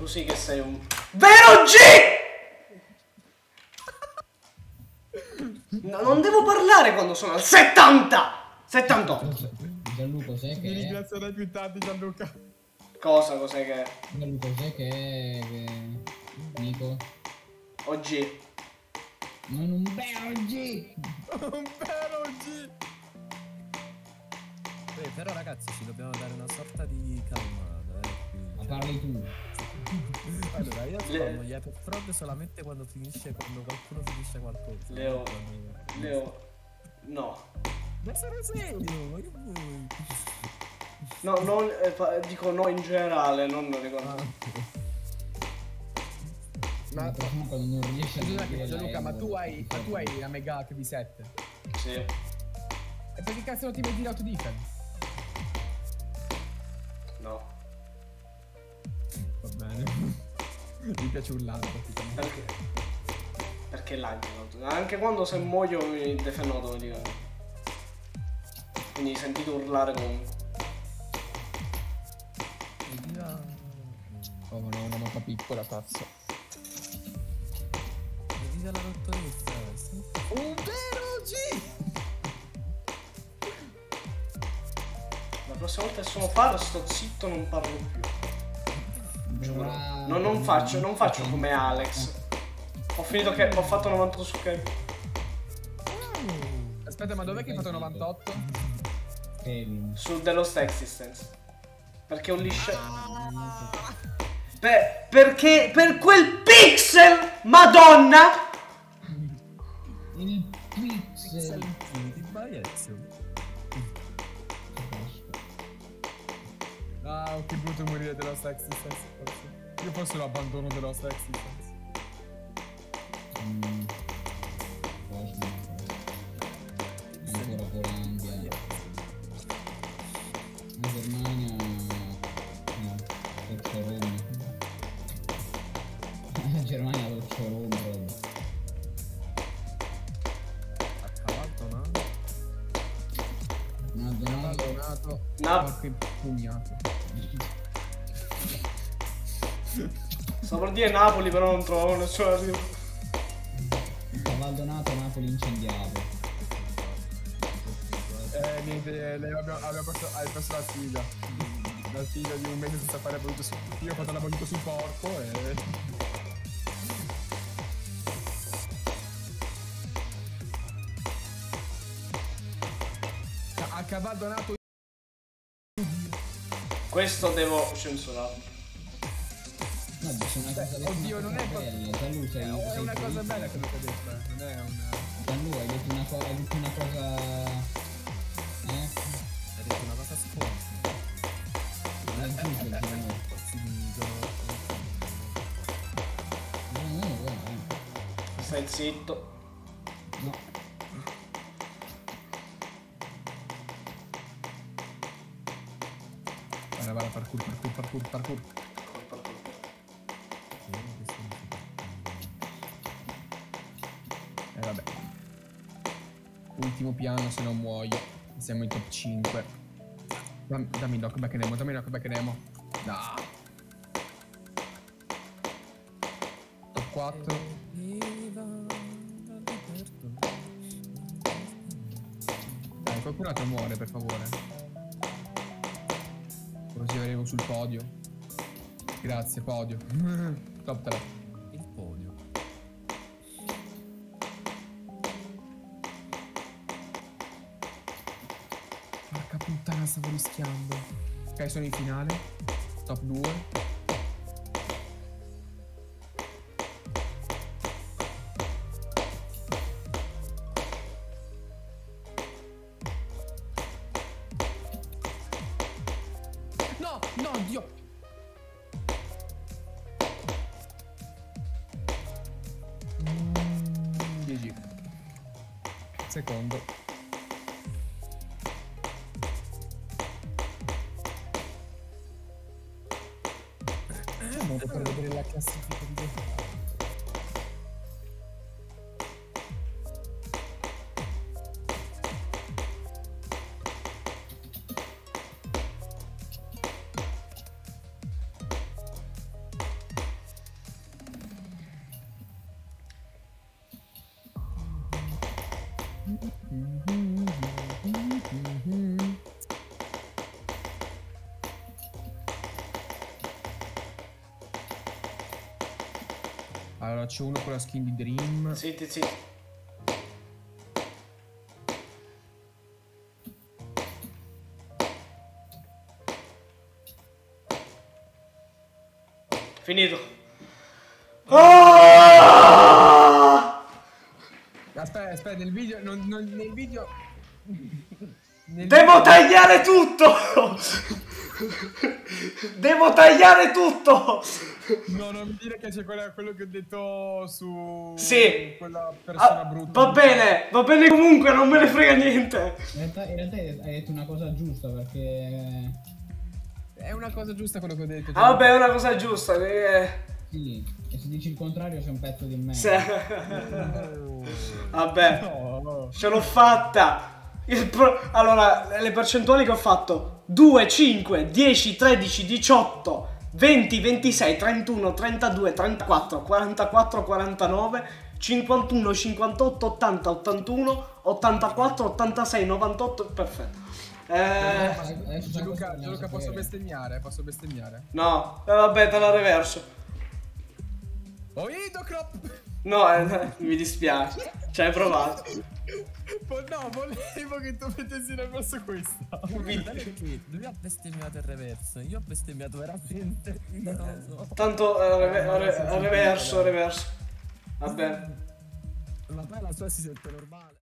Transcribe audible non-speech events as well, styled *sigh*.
Tu sì che sei un... Vero G! No, non devo parlare quando sono al 70! 78! Gianluca, sai Ti che è? ringrazierai più tardi Gianluca. Cosa? Cos'è che è? Gianluca, sai che è? Che... Nico? OG. Non un bel oggi! Un vero G. *laughs* Beh, però ragazzi ci dobbiamo dare una sorta di calmata, eh. Ma parli tu. Allora, io Le- spawno gli Hyper Frog solamente quando finisce, quando qualcuno finisce qualcosa. Leo. Leo... No. Ma sarà serio, ma che vuoi? No, non, eh, fa- dico no in generale, non ricordo. Ah, Ma quando non riesce a dire Gianluca, ma tu hai, ma tu hai la mega hack di 7. Sì. E perché cazzo non ti metti l'auto defense? No. Bene. Mi piace urlare. Perché? Perché laggano. Anche quando se muoio mi defendo automaticamente. Quindi sentite urlare comunque. Oh no, una mappa piccola, cazzo. Vedi dalla dottoressa. Un vero G! La prossima volta che sono faro sto zitto non parlo più. Giuro. No, non faccio, non faccio come Alex. Ho finito che ho fatto 98 su Kevin. Aspetta, ma dov'è che hai fatto 98? Kevin. Su The Lost Existence. Perché ho lisciato. Per, perché per quel pixel, madonna! Il pixel. Di Baezio. Che brutto morire dello Sex Existence. forse. Io forse lo abbandono dello Sex Existence. Mm. Ancora Polandia. La Germania. No, Roccio Roma. La Germania Roccio Roma proprio. A cavallo, no? Una Donato. Abbandonato. No. Porco impugnato. Stavo per dire Napoli, però non trovo nessuno arrivo. Cavaldonato Napoli incendiato. Eh, niente, lei abbiamo, abbiamo perso, hai perso la figlia. La figlia di un mese senza fare la voluta su. Io ho fatto la voluta sul porco e. Ca- Ha cavaldonato Questo devo censurarlo. No, dice una cosa detto oddio, non è bella. Gianlu, sei, è sei una cosa bella quello che ha detto, eh. non è una. Gianlu, hai detto una, co- hai detto una cosa... Eh? Hai detto una cosa sconta. Non è giusto, Gianlu. No, no, no, no. Stai zitto. No. Guarda, guarda, parkour, parkour, parkour, parkour. Ultimo piano se non muoio. Siamo in top 5. Dam- Dammi il knockback Nemo, dammi knockback Nemo. No. Top 4. Dai, qualcun altro muore per favore. Così arrivo sul podio. Grazie, podio. *laughs* top 3. Puttana, stavo rischiando. Ok, sono in finale. Top 2. No, no, Dio. Mm, GG. Secondo. C'è un modo per vedere la classifica c'è uno con la skin di Dream. Zitti, zitti. Finito. Ah! Aspetta, aspetta, nel video. Non, non- nel video. Nel Devo tagliare tutto! Devo tagliare tutto! No, non mi dire che c'è quella- quello che ho detto su. Sì. Quella persona Ah, brutta. va bene, va bene comunque, non me ne frega niente. In realtà, in realtà hai detto una cosa giusta perché... È una cosa giusta quello che ho detto. Ah, vabbè, è una cosa giusta. eh. Sì, e se dici il contrario sei un pezzo di me. Se- *laughs* Vabbè, No. ce l'ho fatta. Pro- Allora, le percentuali che ho fatto 2, 5, 10, 13, 18, 20, 26, 31, 32, 34, 44, 49, 51, 58, 80, 81, 84, 86, 98, perfetto. Eh, Gianluca, Gianluca, posso bestemmiare? Posso bestemmiare? no, eh, vabbè, te la reverso. Oh, Idocrop! No, eh, mi dispiace. Ci hai provato. No, volevo che tu mettessi nel verso questa. Lui ha bestemmiato il reverso, io ho bestemmiato veramente. Non lo so. Tanto eh, reve- re- reverso, reverso. Vabbè. Ma poi la sua si sente normale.